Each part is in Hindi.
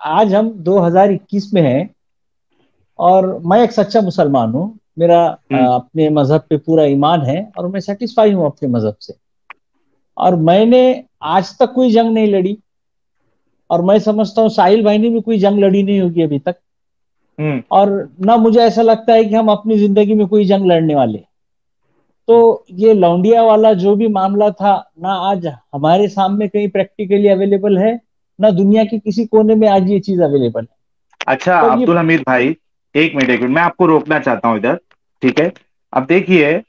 आज हम 2021 में हैं और मैं एक सच्चा मुसलमान हूँ। मेरा हम्म। अपने मज़हब पे पूरा ईमान है और मैं सेटिस्फाई हूँ अपने मज़हब से। और मैंने आज तक कोई जंग नहीं लड़ी। और मैं समझता हूँ साहिल भाई ने भी कोई जंग लड़ी नहीं होगी अभी तक। हम्म। और ना मुझे ऐसा लगता है कि हम अपनी ज़िंदगी में कोई जंग लड़ने वाले तो ये लौंडिया वाला जो भी मामला था ना आज हमारे सामने कहीं प्रैक्टिकली अवेलेबल है। ना दुनिया के किसी कोने में आज ये चीज़ अवेलेबल है। अच्छा तो अब्दुल हमीद भाई एक मिनट एक मिनट मैं आपको रोकना चाहता हूँ इधर ठीक है? अब देखिए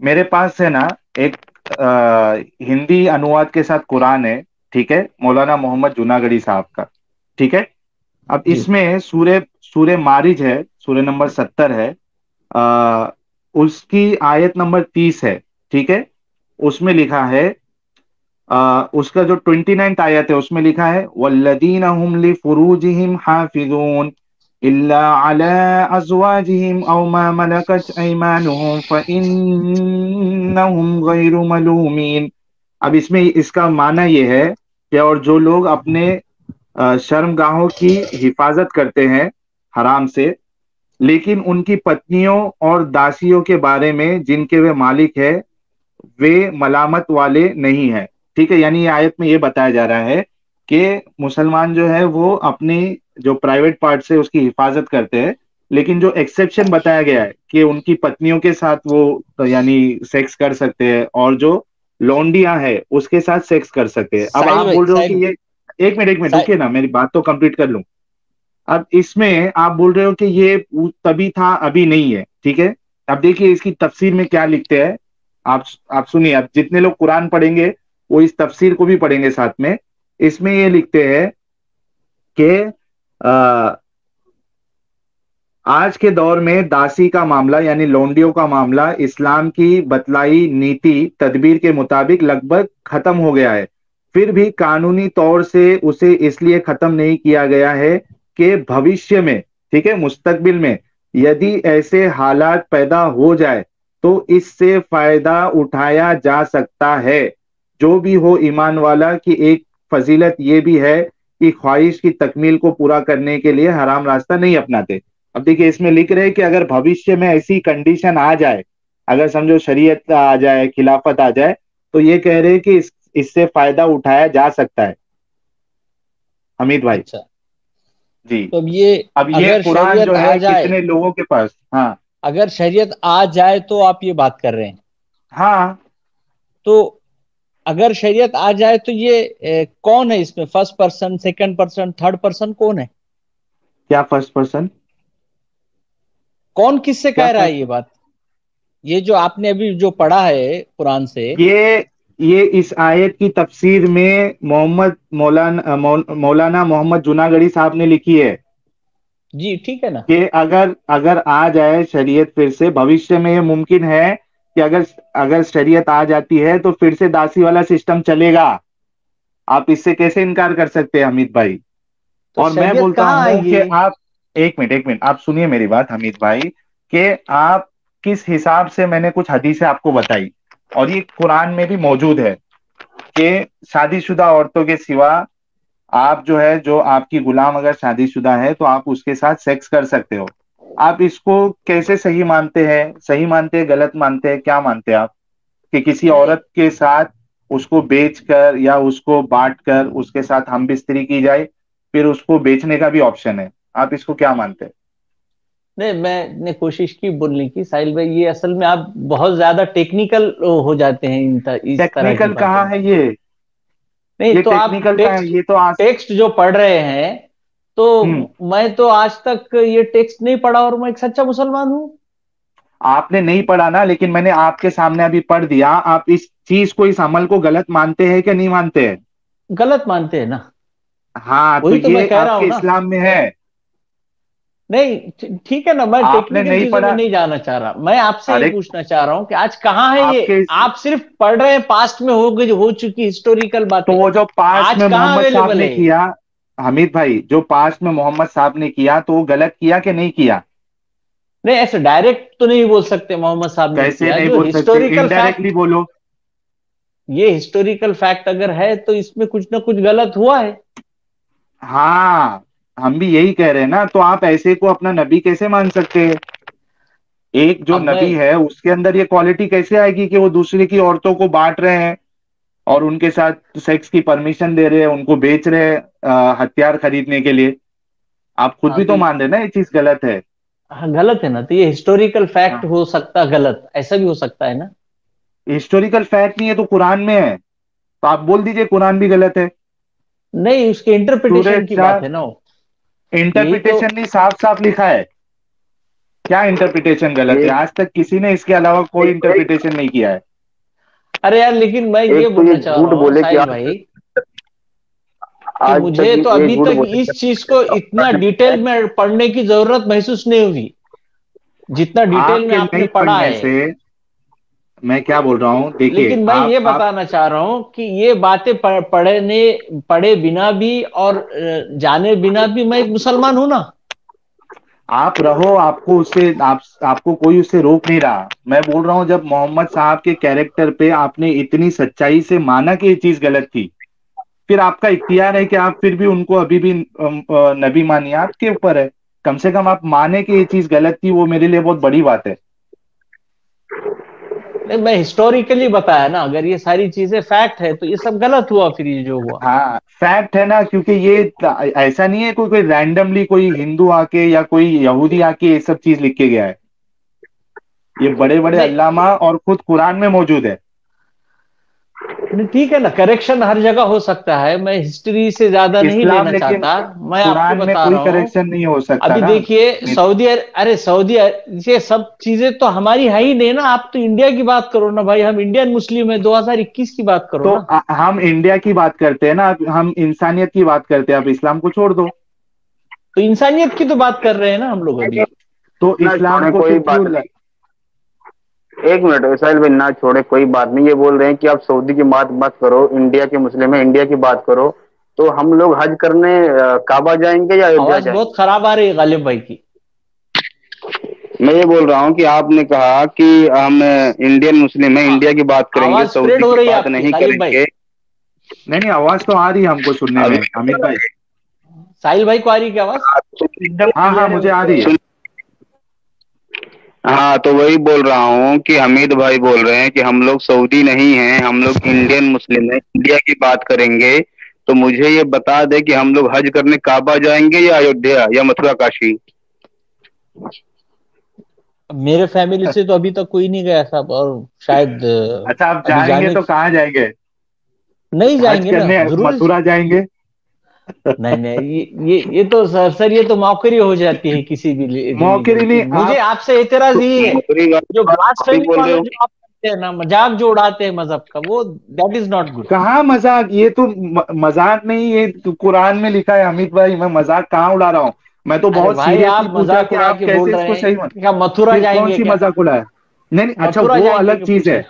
मेरे पास है ना एक आ, हिंदी अनुवाद के साथ कुरान है ठीक है? मौलाना मोहम्मद जूनागढ़ी साहब का ठीक है? अब इसमें सूर्य सूर्य मारिज है सूर्य नंबर सत्तर है आ, उसकी आयत नंबर तीस है ठीक है? उसमें लिखा है उसका जो ट्वेंटी नाइन्थ आयत है, उसमें लिखा है, वल्लदीन हुम ली फुरूजिहिम हाफिजून, इल्ला अला अज़वाजिहिम मा मलकत फइन्नहुम गैरु मलूमीन. अब इसमें इसका माना यह है कि और जो लोग अपने शर्मगाहों की हिफाजत करते हैं, हराम से, लेकिन उनकी पत्नियों और दासियों के बारे में जिनके वे मालिक है, वे मलामत वाले नहीं है। ठीक है यानी आयत में ये बताया जा रहा है कि मुसलमान जो है वो अपनी जो प्राइवेट पार्ट से उसकी हिफाजत करते हैं लेकिन जो एक्सेप्शन बताया गया है कि उनकी पत्नियों के साथ वो तो यानी सेक्स कर सकते हैं और जो लौंडिया है उसके साथ सेक्स कर सकते हैं। अब आप बोल रहे हो कि ये एक मिनट एक मिनट रुकिए ना मेरी बात तो कंप्लीट कर लू। अब इसमें आप बोल रहे हो कि ये तभी था अभी नहीं है ठीक है? अब देखिए इसकी तफसीर में क्या लिखते हैं। आप आप सुनिए अब जितने लोग कुरान पढ़ेंगे वो इस तफसीर को भी पढ़ेंगे साथ में। इसमें ये लिखते हैं कि आज के दौर में दासी का मामला यानी लौंडियों का मामला, इस्लाम की बतलाई नीति, तदबीर के मुताबिक लगभग खत्म हो गया है। फिर भी कानूनी तौर से उसे इसलिए खत्म नहीं किया गया है कि भविष्य में, ठीक है, मुस्तकबिल में यदि ऐसे हालात पैदा हो जाए तो इससे फ़ायदा उठाया जा सकता है। जो भी हो ईमान वाला कि एक फजीलत ये भी है कि ख्वाहिश की तकमील को पूरा करने के लिए हराम रास्ता नहीं अपनाते। अब देखिए इसमें लिख रहे हैं कि अगर भविष्य में ऐसी कंडीशन आ जाए अगर समझो शरीयत आ जाए खिलाफत आ जाए तो ये कह रहे हैं कि इस, इससे फ़ायदा उठाया जा सकता है। हमीद भाई। अच्छा। जी। तो अब ये अब ये कुरान जो है कितने लोगों के पास? हाँ। अगर शरीयत आ जाए तो आप ये बात कर रहे हैं। हाँ। तो अगर शरीयत आ जाए तो ये ए, कौन है इसमें? First person second person third person कौन है? क्या फ़र्स्ट पर्सन कौन किससे कह रहा है ये बात? ये जो आपने अभी जो पढ़ा है कुरान से। ये ये इस आयत की तफसीर में मोहम्मद मौलाना मौलाना मोहम्मद जूनागढ़ी साहब ने लिखी है। जी ठीक है ना। कि अगर अगर आ जाए शरीयत फिर से भविष्य में ये मुमकिन है कि अगर अगर शरीयत आ जाती है तो फिर से दासी वाला सिस्टम चलेगा। आप इससे कैसे इनकार कर सकते हैं हमीद भाई? तो और मैं बोलता हूँ कि आप एक मिनट एक मिनट आप सुनिए मेरी बात हमीद भाई कि आप किस हिसाब से मैंने कुछ हदीसें आपको बताई और ये कुरान में भी मौजूद है कि शादीशुदा औरतों के सिवा आप जो है जो आपकी गुलाम अगर शादीशुदा है तो आप उसके साथ सेक्स कर सकते हो। आप इसको कैसे सही मानते हैं? सही मानते हैं गलत मानते हैं? क्या मानते हैं आप? कि किसी औरत के साथ उसको बेचकर या उसको बांट कर उसके साथ हम बिस्तरी की जाए फिर उसको बेचने का भी ऑप्शन है। आप इसको क्या मानते हैं? नहीं मैंने कोशिश की बोलने की। साहिल भाई ये असल में आप बहुत ज़्यादा टेक्निकल हो जाते हैं इन टेक्निकल कहाँ है ये? नहीं ये तो आप का है? ये तो टेक्स्ट जो पढ़ रहे हैं तो हम्म। मैं तो आज तक ये टेक्स्ट नहीं पढ़ा और मैं एक सच्चा मुसलमान हूँ। आपने नहीं पढ़ा ना लेकिन मैंने आपके सामने अभी पढ़ दिया। आप इस चीज़ को इस अमल को गलत मानते हैं कि नहीं मानते हैं? गलत मानते हैं ना। हाँ तो तो मैं ये कह रहा आपके इस्लाम में है। नहीं ठीक है ना मैं आपने नहीं पढ़ा- में नहीं जाना चाह रहा। मैं आपसे ये पूछना चाह रहा हूँ कि आज कहाँ है ये? आप सिर्फ़ पढ़ रहे हैं पास्ट में हो गई हो चुकी हिस्टोरिकल बात। तो वो जो पास्ट में मोहम्मद साहब ने किया हमीद भाई जो पास्ट में मोहम्मद साहब ने किया तो वो गलत किया कि नहीं किया? नहीं ऐसे डायरेक्ट तो नहीं बोल सकते मोहम्मद साहब ने कैसे नहीं बोल सकते? हिस्टोरिकल इनडायरेक्टली बोलो। ये हिस्टोरिकल फैक्ट अगर है तो इसमें कुछ ना कुछ गलत हुआ है। हाँ हम भी यही कह रहे हैं ना तो आप ऐसे को अपना नबी कैसे मान सकते हैं? एक जो नबी है उसके अंदर ये क्वालिटी कैसे आएगी कि वो दूसरे की औरतों को बांट रहे हैं? और उनके साथ सेक्स की परमिशन दे रहे हैं उनको बेच रहे हैं हथियार खरीदने के लिए। आप खुद हाँ भी तो तो मान रहे ना ये चीज़ गलत है। हाँ गलत है ना तो ये हिस्टोरिकल फैक्ट हाँ हो सकता गलत ऐसा भी हो सकता है ना? हिस्टोरिकल फैक्ट नहीं है तो कुरान में है। तो आप बोल दीजिए कुरान भी गलत है। नहीं उसके इंटरप्रिटेशन की बात है ना। यही तो इंटरप्रिटेशन नहीं साफ़ साफ़ लिखा है। क्या इंटरप्रिटेशन गलत है? आज तक किसी ने इसके अलावा कोई इंटरप्रिटेशन नहीं किया है। अरे यार लेकिन मैं ये तो बोलना चाह रहा हूँ बोले भाई कि मुझे तो अभी तक इस चीज़ को इतना डिटेल में पढ़ने की ज़रूरत महसूस नहीं हुई। जितना डिटेल में आपने पढ़ा है। मैं क्या बोल रहा हूँ? देखिए लेकिन मैं आप ये आप बताना चाह रहा हूँ कि ये बातें पढ़ने पढ़े बिना भी और जाने बिना भी मैं एक मुसलमान हूँ ना? आप रहो, आपको उससे आप, आपको कोई उससे रोक नहीं रहा। मैं बोल रहा हूँ, जब मोहम्मद साहब के कैरेक्टर पे आपने इतनी सच्चाई से माना कि ये चीज़ गलत थी, फिर आपका इख्तियार है कि आप फिर भी उनको अभी भी नबी मानिए, आपके ऊपर है। कम से कम आप माने कि ये चीज़ गलत थी, वो मेरे लिए बहुत बड़ी बात है। नहीं मैं हिस्टोरिकली बताया ना अगर ये सारी चीज़ें फैक्ट है तो ये सब गलत हुआ फिर ये जो हुआ। हाँ फैक्ट है ना क्योंकि ये ऐसा नहीं है कोई कोई रैंडमली कोई हिंदू आके या कोई यहूदी आके ये सब चीज़ लिख के गया है। ये बड़े बड़े अल्लामा और खुद कुरान में मौजूद है। ठीक है ना करेक्शन हर जगह हो सकता है मैं हिस्ट्री से ज़्यादा नहीं लेना चाहता मैं आपको बता रहा हूँ। करेक्शन नहीं हो सकता अभी देखिए सऊदी अर- अरे सऊदी ये सब चीज़ें तो हमारी है ही नहीं ना आप तो इंडिया की बात करो ना भाई हम इंडियन मुस्लिम है 2021 की बात करो तो ना। हम इंडिया की बात करते हैं ना हम इंसानियत की बात करते हैं आप इस्लाम को छोड़ दो। तो इंसानियत की तो बात कर रहे हैं ना हम लोग अभी। तो इस्लाम छोड़े को कोई फिर बात क्यों नहीं एक मिनट साहिल भाई ना छोड़े कोई बात नहीं। ये बोल रहे हैं कि आप सऊदी की बात मत करो इंडिया के मुस्लिम है इंडिया की बात करो। तो हम लोग हज करने काबा जाएँगे या आवाज़ जाएँगे? बहुत खराब आ रही है गालिब भाई की। मैं ये बोल रहा हूँ कि आपने कहा कि हम इंडियन मुस्लिम है हाँ, इंडिया की बात करेंगे सऊदी की बात नहीं करेंगे। नहीं नहीं आवाज़ तो आ रही है हमको सुनने में अमित भाई। साहिल भाई को आ रही है क्या आवाज़? हाँ हाँ मुझे आ रही है। हाँ तो वही बोल रहा हूँ कि हमीद भाई बोल रहे हैं कि हम लोग सऊदी नहीं हैं हम लोग इंडियन मुस्लिम हैं इंडिया की बात करेंगे तो मुझे ये बता दे कि हम लोग हज करने काबा जाएँगे या अयोध्या या मथुरा काशी? मेरे फैमिली से तो अभी तक कोई नहीं गया साहब और शायद अच्छा आप जाएँगे जाने तो कहाँ जाएँगे? नहीं जाएँगे ना मथुरा जाएँगे? नहीं नहीं ये ये ये तो सर सर ये तो मौकरी हो जाती है किसी भी मौकरी नहीं मुझे आपसे एतराज़ है जो बात आप ब्लास्फेमी बोल रहे हो। जो आप करते हैं ना मज़ाक जो उड़ाते हैं मज़हब का वो दैट इज़ नॉट गुड कहाँ मज़ाक? ये तो मज़ाक नहीं ये तो कुरान में लिखा है अमित भाई मैं मज़ाक कहाँ उड़ा रहा हूँ? मैं तो बहुत आप मज़ाक आप कैसे इसको सही मथुरा जाएँगे मज़ाक उड़ाया? नहीं नहीं अच्छा वो अलग चीज़ है।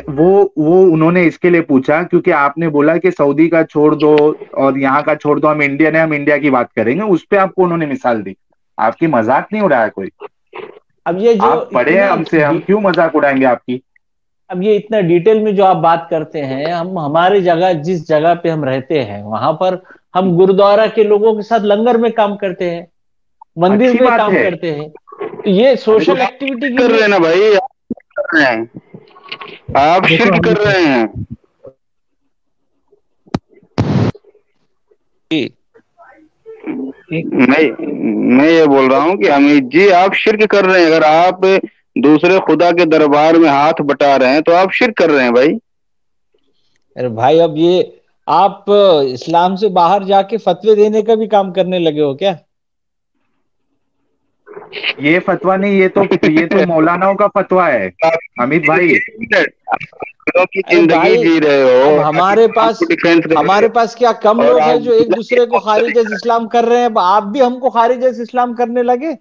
वो वो उन्होंने इसके लिए पूछा क्योंकि आपने बोला कि सऊदी का छोड़ दो और यहाँ का छोड़ दो हम इंडियन है हम इंडिया की बात करेंगे उस पर आपको उन्होंने मिसाल दी। आपकी मज़ाक नहीं उड़ाया कोई? अब ये जो आप बड़े हैं हमसे हम क्यों मज़ाक उड़ाएँगे आपकी? अब ये इतना डिटेल में जो आप बात करते हैं हम हमारे जगह जिस जगह पे हम रहते हैं वहाँ पर हम गुरुद्वारा के लोगों के साथ लंगर में काम करते हैं मंदिर में काम है। करते हैं। तो ये सोशल एक्टिविटी कर रहे हैं ना भाई? आप शिरक कर रहे हैं। मैं मैं ये बोल रहा हूँ कि अमित जी आप शिरक कर रहे हैं। अगर आप दूसरे खुदा के दरबार में हाथ बटा रहे हैं तो आप शिरक कर रहे हैं भाई। अरे भाई अब ये आप इस्लाम से बाहर जाके फतवे देने का भी काम करने लगे हो क्या? ये फतवा नहीं ये तो ये तो मौलानाओं का फतवा है। अमित भाई। की ज़िंदगी जी रहे हो। हमारे पास हमारे पास क्या कम लोग हैं जो एक दूसरे को खारिज इस्लाम कर रहे हैं? आप भी हमको खारिज इस्लाम करने लगे?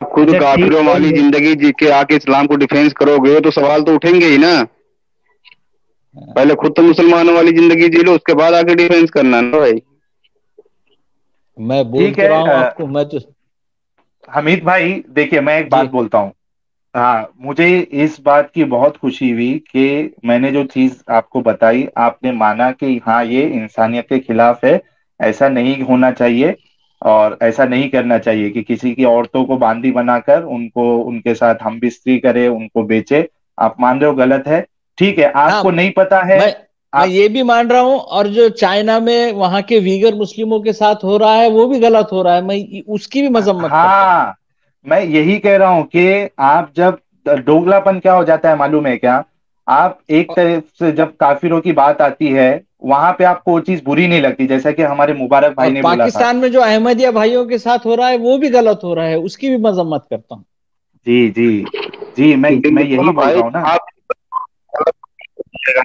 खुद अच्छा काफिरों वाली ज़िंदगी जी के आके इस्लाम को डिफेंस करोगे तो सवाल तो उठेंगे ही ना। पहले खुद तो मुसलमानों वाली ज़िंदगी जी लो उसके बाद आके डिफेंस करना ना भाई। मैं बोल ठीक तो है रहा हूँ आपको मैं तो हमीद भाई देखिए मैं एक बात बोलता हूँ। हाँ मुझे इस बात की बहुत खुशी हुई कि मैंने जो चीज़ आपको बताई आपने माना कि हाँ ये इंसानियत के खिलाफ है ऐसा नहीं होना चाहिए और ऐसा नहीं करना चाहिए कि किसी की औरतों को बांदी बनाकर उनको उनके साथ हम बिस्तरी करे उनको बेचे। आप मान रहे हो गलत है। ठीक है आपको हाँ नहीं पता है मैं मैं ये भी मान रहा हूँ और जो चाइना में वहाँ के वीगर मुस्लिमों के साथ हो रहा है वो भी गलत हो रहा है मैं उसकी भी मजम्मत हाँ मैं यही कह रहा हूँ कि आप जब दोगलापन क्या हो जाता है मालूम है क्या आप एक तरफ़ से जब काफिरों की बात आती है वहाँ पे आपको वो चीज़ बुरी नहीं लगती जैसा कि हमारे मुबारक भाई ने बोला पाकिस्तान में जो अहमदिया भाइयों के साथ हो रहा है वो भी गलत हो रहा है उसकी भी मजम्मत करता हूँ जी जी जी मैं मैं यही बोल रहा हूँ ना आप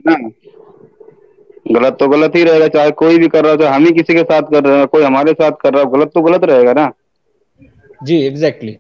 ना गलत तो गलत ही रहेगा, चाहे कोई भी कर रहा हो, चाहे हम ही किसी के साथ कर रहे हैं, कोई हमारे साथ कर रहा हो, गलत तो गलत रहेगा ना। जी एग्जैक्टली